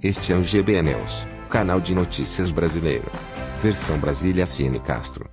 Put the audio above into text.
Este é o GB News, canal de notícias brasileiro. Versão Brasília Cine Castro.